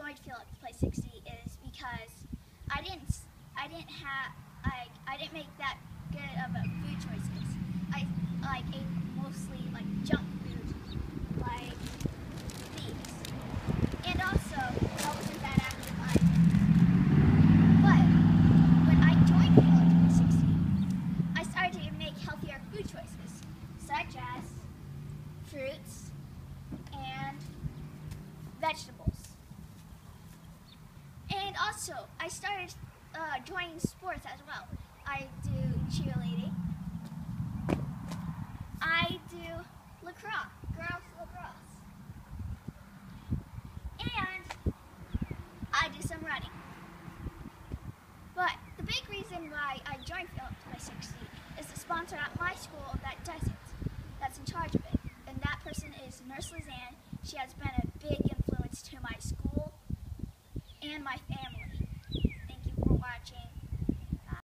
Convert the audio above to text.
joined Fuel Up to Play 60 is because I didn't I didn't have I I didn't make that good of a food choices. I like ate mostly like junk food, like these, and also I wasn't that active either. But when I joined Fuel Up to Play 60, I started to make healthier food choices, such as fruits vegetables. And also, I started uh, joining sports as well. I do cheerleading. I do lacrosse, girls lacrosse. And I do some running. But the big reason why I joined Fuel Up to Play 60 is the sponsor at my school that does it, that's in charge of it. And that person is Nurse Lizanne. She has been a big influence to my school and my family.